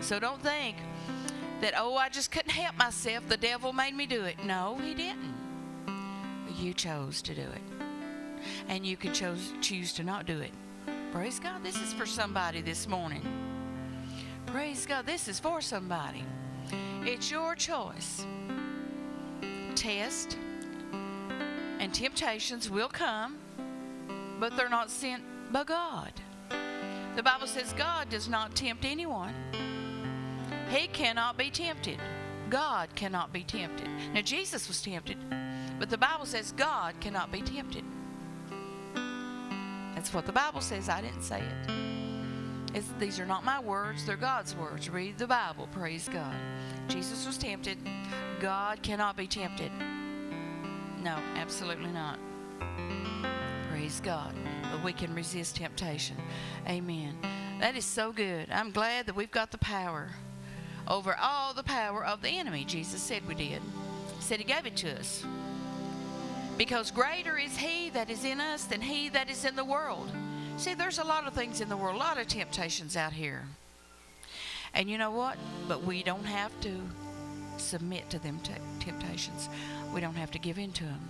So don't think that, oh, I just couldn't help myself. The devil made me do it. No, he didn't. You chose to do it. And you can chose, choose to not do it. Praise God. This is for somebody this morning. Praise God. This is for somebody. It's your choice. Test and temptations will come, but they're not sent by God. The Bible says God does not tempt anyone. He cannot be tempted. God cannot be tempted. Now, Jesus was tempted, but the Bible says God cannot be tempted. That's what the Bible says. I didn't say it. It's, these are not my words, they're God's words. Read the Bible. Praise God. Jesus was tempted. God cannot be tempted. No, absolutely not. Praise God. But we can resist temptation. Amen. That is so good. I'm glad that we've got the power over all the power of the enemy. Jesus said we did. Said he gave it to us. Because greater is he that is in us than he that is in the world. See, there's a lot of things in the world, a lot of temptations out here. And you know what? But we don't have to submit to them temptations. We don't have to give in to them.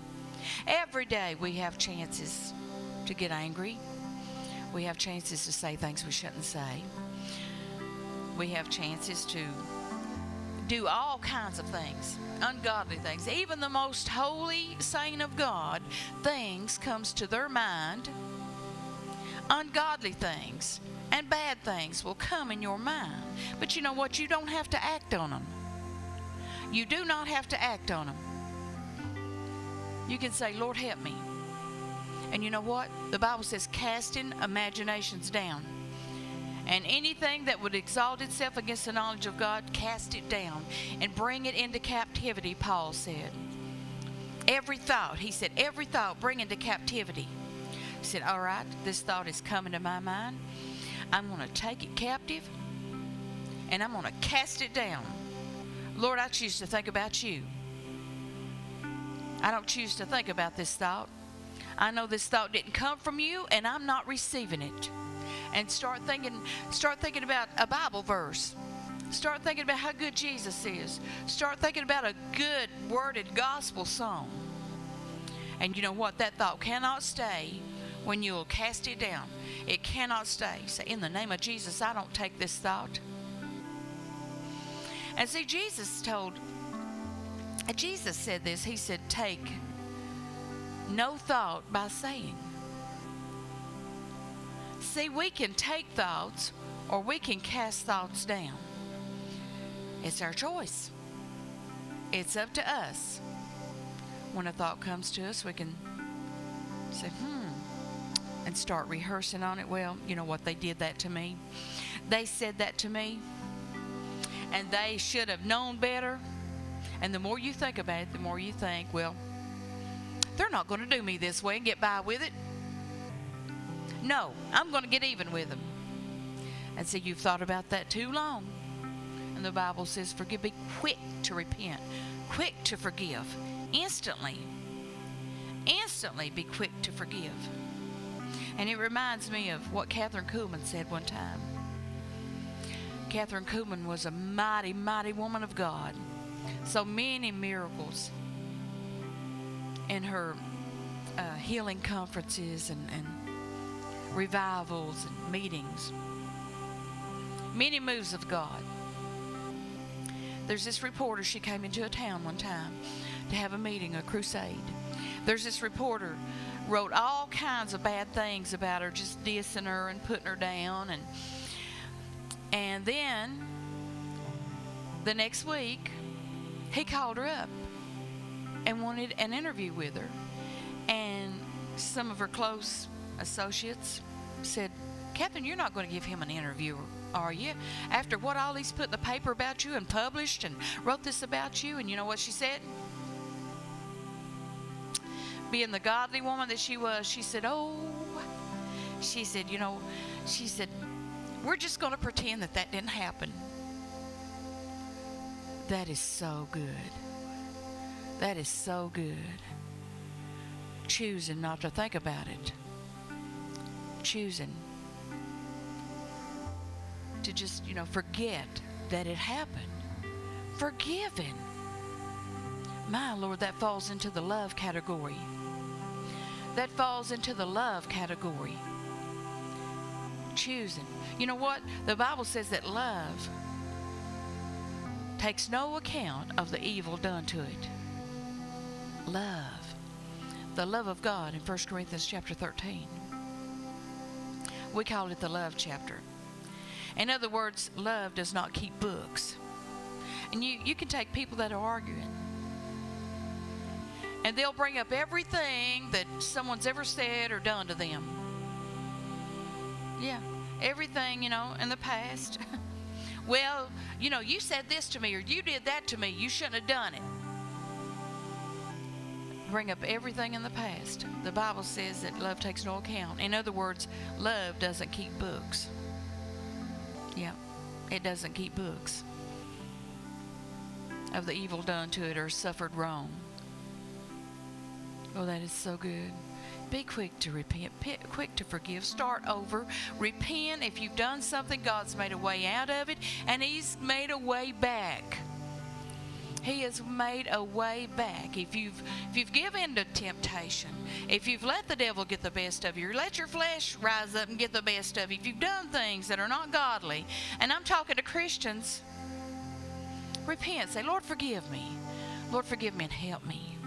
Every day we have chances to get angry. We have chances to say things we shouldn't say. We have chances to do all kinds of things, ungodly things. Even the most holy saint of God, things comes to their mind ungodly things and bad things will come in your mind. But you know what? You don't have to act on them. You do not have to act on them. You can say, Lord, help me. And you know what? The Bible says, casting imaginations down. And anything that would exalt itself against the knowledge of God, cast it down and bring it into captivity, Paul said. Every thought, he said, every thought bring into captivity he said, All right, this thought is coming to my mind. I'm going to take it captive and I'm going to cast it down. Lord, I choose to think about you. I don't choose to think about this thought. I know this thought didn't come from you and I'm not receiving it. And start thinking start thinking about a Bible verse. Start thinking about how good Jesus is. Start thinking about a good worded gospel song. And you know what? That thought cannot stay when you'll cast it down. It cannot stay. Say, in the name of Jesus, I don't take this thought. And see, Jesus told, Jesus said this. He said, take no thought by saying. See, we can take thoughts or we can cast thoughts down. It's our choice. It's up to us. When a thought comes to us, we can say, hmm, and start rehearsing on it. Well, you know what? They did that to me. They said that to me, and they should have known better. And the more you think about it, the more you think, well, they're not going to do me this way and get by with it. No, I'm going to get even with them. And so you've thought about that too long. And the Bible says, forgive, be quick to repent, quick to forgive, instantly. Instantly be quick to forgive. And it reminds me of what Kathryn Kuhlman said one time. Kathryn Kuhlman was a mighty, mighty woman of God. So many miracles in her uh, healing conferences and, and revivals and meetings. Many moves of God. There's this reporter, she came into a town one time to have a meeting, a crusade. There's this reporter wrote all kinds of bad things about her, just dissing her and putting her down. And and then the next week, he called her up and wanted an interview with her. And some of her close associates said, Kathryn, you're not going to give him an interview, are you? After what all he's put in the paper about you and published and wrote this about you. And you know what she said? being the godly woman that she was, she said, Oh, she said, you know, she said, we're just going to pretend that that didn't happen. That is so good. That is so good. Choosing not to think about it. Choosing to just, you know, forget that it happened. Forgiven. My Lord, that falls into the love category. That falls into the love category. Choosing. You know what? The Bible says that love takes no account of the evil done to it. Love. The love of God in 1 Corinthians chapter 13. We call it the love chapter. In other words, love does not keep books. And you, you can take people that are arguing, and they'll bring up everything that someone's ever said or done to them. Yeah, everything, you know, in the past. well, you know, you said this to me or you did that to me. You shouldn't have done it. Bring up everything in the past. The Bible says that love takes no account. In other words, love doesn't keep books. Yeah, it doesn't keep books of the evil done to it or suffered wrong. Oh, that is so good. Be quick to repent, quick to forgive, start over, repent. If you've done something, God's made a way out of it, and He's made a way back. He has made a way back. If you've if you've given to temptation, if you've let the devil get the best of you, let your flesh rise up and get the best of you, if you've done things that are not godly, and I'm talking to Christians, repent. Say, Lord, forgive me. Lord, forgive me and help me.